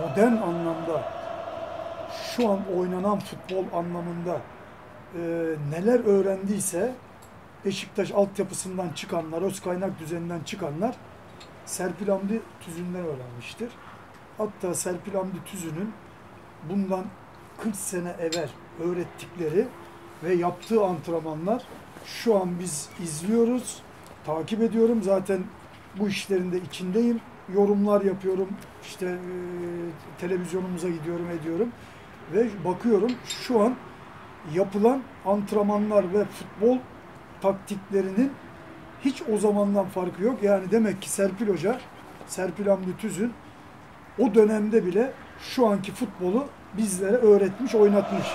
modern anlamda şu an oynanan futbol anlamında e, neler öğrendiyse Beşiktaş altyapısından çıkanlar, öz kaynak düzeninden çıkanlar Serpil Hamdi Tüzün'den öğrenmiştir. Hatta Serpil Hamdi Tüzün'ün bundan 40 sene evvel öğrettikleri ve yaptığı antrenmanlar şu an biz izliyoruz, takip ediyorum. Zaten bu işlerin de içindeyim. Yorumlar yapıyorum. İşte e, televizyonumuza gidiyorum, ediyorum. Ve bakıyorum şu an yapılan antrenmanlar ve futbol taktiklerinin hiç o zamandan farkı yok. Yani demek ki Serpil Hoca, Serpil Hamdi Tüzün o dönemde bile şu anki futbolu bizlere öğretmiş, oynatmış.